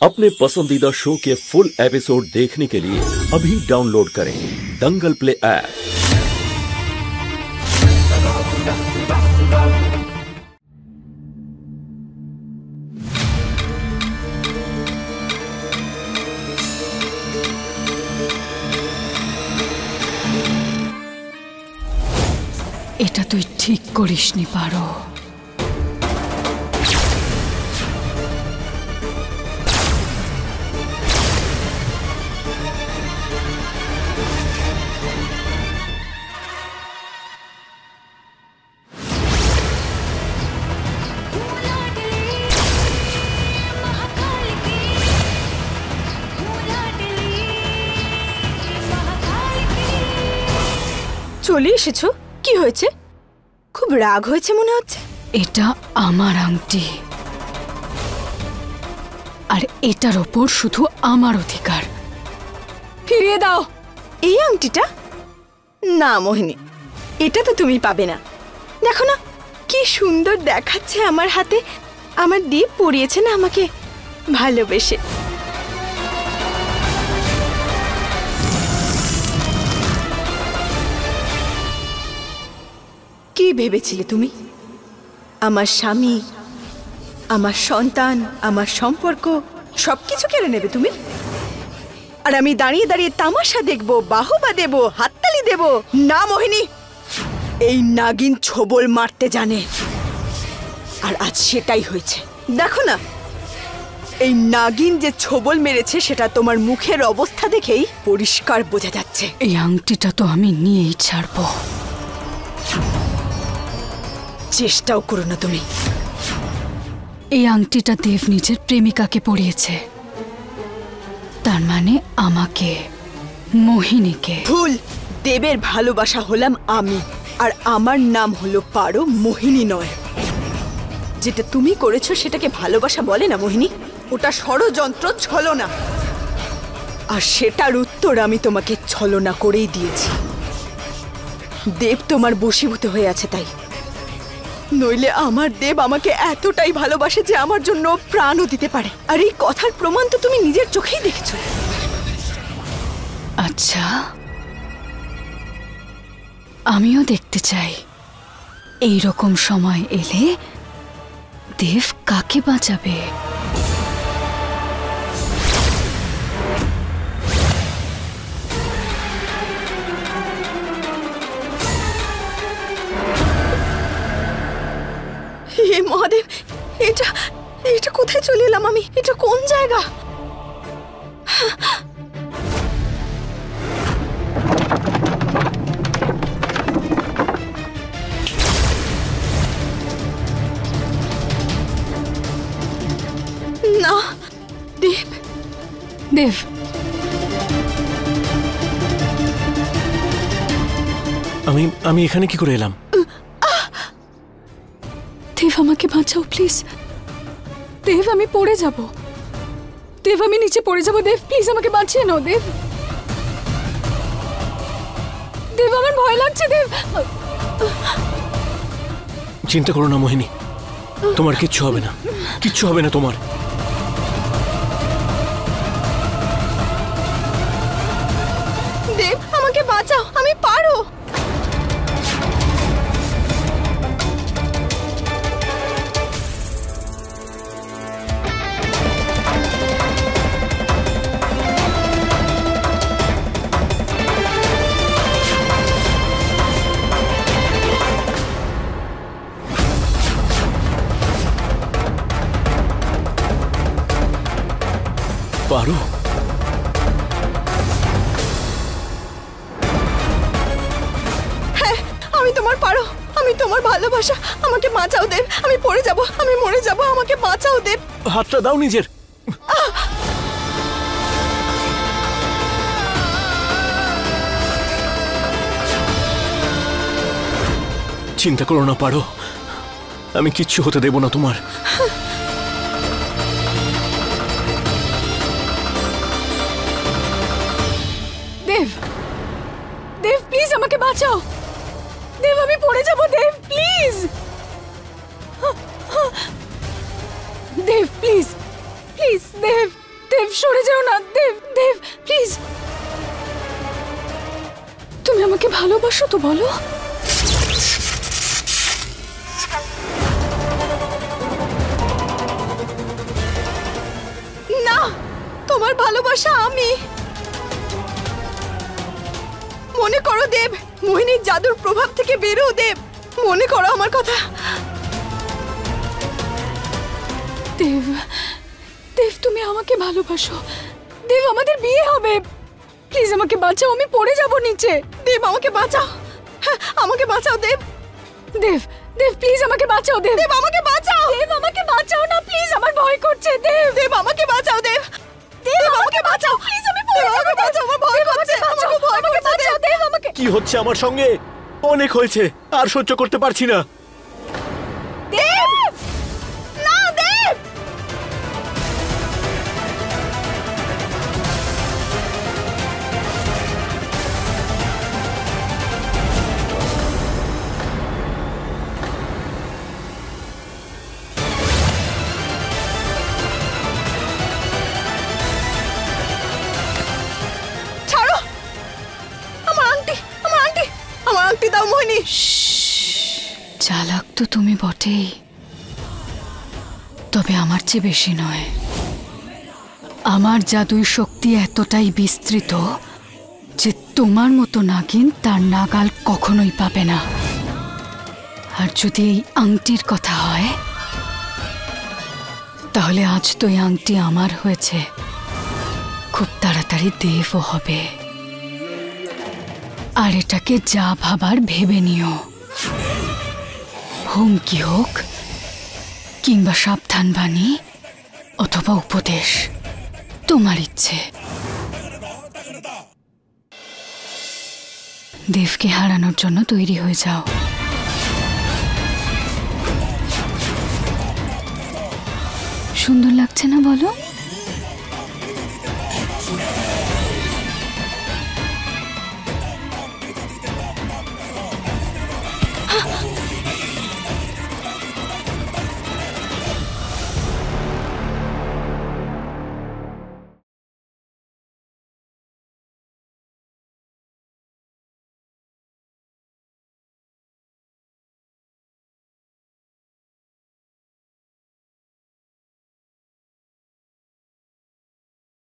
अपने पसंदीदा शो के फुल एपिसोड देखने के लिए अभी डाउनलोड करें दंगल प्ले ऐप এটা তুই ঠিক করিসনি পারো চলে এসেছ? কি হয়েছে? খুব রাগ হয়েছে মনে হচ্ছে। এটা আমার আংটি। আর এটার ওপর শুধু আমার অধিকার। ফিরিয়ে দাও। এই আংটিটা? না মোহিনী এটা তো তুমি পাবে না। দেখো না কি সুন্দর দেখাচ্ছে আমার হাতে। আমার দীপ পরিয়েছে না আমাকে ভালোবেসে। ভেবেছিলে তুমি? আমার স্বামী, আমার সন্তান, আমার সম্পর্ক, সবকিছু কেড়ে নেবে তুমি? আর আমি দাঁড়িয়ে দাঁড়িয়ে তামাশা দেখব, বাহবা দেব, হাততালি দেব। না, মোহিনী, এই নাগিন ছোবল মারতে জানে। আর আজ সেটাই হয়েছে। দেখো না, এই নাগিন যে ছোবল মেরেছে, সেটা তোমার মুখের অবস্থা দেখেই পরিষ্কার বোঝা যাচ্ছে। এই আংটিটা তো আমি নিয়েই ছাড়বো। চেষ্টাও করো না তুমি। এই আংটিটা দেব নিজের প্রেমিকাকে পড়িয়েছে তার মানে আমাকে, মোহিনীকে। ভুল! দেবের ভালোবাসা হলাম আমি, আর আমার নাম হলো পারো মোহিনী নয়। যেটা তুমি করেছ সেটাকে ভালোবাসা বলে না, মোহিনী। ওটা ষড়যন্ত্র ছলনা। আর সেটার উত্তর আমি তোমাকে ছলনা করেই দিয়েছি। দেব তোমার বশীভূত হয়ে আছে তাই। নইলে আমার দেব আমাকে এতটাই ভালোবাসে যে আমার জন্য প্রাণও দিতে পারে। আর এই কথার প্রমাণ তো তুমি নিজের চোখেই দেখেছ। আচ্ছা। আমিও দেখতে চাই। এই রকম সময় এলে দেব কাকে বাঁচাবে? হে মহাদেব এটা এটা কোথায় চলে এলাম আমি? এটা কোন জায়গা? না দেব। দেব। আমি আমি এখানে কি করে এলাম? দেব আমাকে বাঁচাও প্লিজ দেব, আমি পড়ে যাব। দেব, আমি নিচে পড়ে যাব। দেব প্লিজ আমাকে বাঁচিয়ে নাও, দেব। দেব, আমার ভয় লাগছে, দেব। চিন্তা করো না, মোহিনী। তোমার কিচ্ছু হবে না। কিচ্ছু হবে না তোমার। আমি তোমার পারো। আমি তোমার ভালোবাসা। আমাকে বাঁচাও দেব। আমি পড়ে যাব। আমি মরে যাব। আমাকে বাঁচাও দেব। হাতটা দাও নিজের। চিন্তা করো না পারো। আমি কিচ্ছু হতে দেব না তোমার। দেব। দেব প্লিজ আমাকে বাঁচাও। দেব, আমি পড়ে যাব, দেব প্লিজ দেব প্লিজ প্লিজ দেব দেব, সরে যাও না, দেব দেব প্লিজ তুমি আমাকে ভালোবাসো তো বলো। না, তোমার ভালোবাসা আমি। মনে করো দেব মোহিনীর জাদুর প্রভাব থেকে বেরো দেব মনে করো আমার কথা। দেব দেব তুমি আমাকে ভালোবাসো। দেব আমাদের বিয়ে হবে। প্লিজ আমাকে বাঁচাও আমি পড়ে যাব নিচে। দেব আমাকে বাঁচাও। হ্যাঁ, আমাকে বাঁচাও দেব। দেব দেব প্লিজ আমাকে বাঁচাও দেব। দেব আমাকে বাঁচাও। দেব আমাকে বাঁচাও না প্লিজ আমার ভয় করছে দেব। দেব আমাকে বাঁচাও দেব। দেব আমাকে বাঁচাও প্লিজ আমি পড়ে যাব বাঁচাও আমার ভয় করছে আমাকে ভয় আমাকে করছে বাঁচাও দেব আমাকে কি হচ্ছে আমার সঙ্গে? অনেক হয়েছে আর সহ্য করতে পারছি না। চালাক তো তুমি বটেই তবে আমার চেয়ে বেশি নয় আমার জাদুই শক্তি এতটাই বিস্তৃত যে তোমার মতো নাগিন তার নাগাল কখনোই পাবে না আর যদি এই আংটির কথা হয় তাহলে আজ তো এই আংটি আমার হয়েছে খুব তাড়াতাড়ি দেবও হবে আর এটাকে যা ভাবার ভেবে নিও। হুমকি হোক, কিংবা সাবধান বাণী অথবা উপদেশ, তোমার ইচ্ছে। দেবকে হারানোর জন্য তৈরি হয়ে যাও। সুন্দর লাগছে না বলো?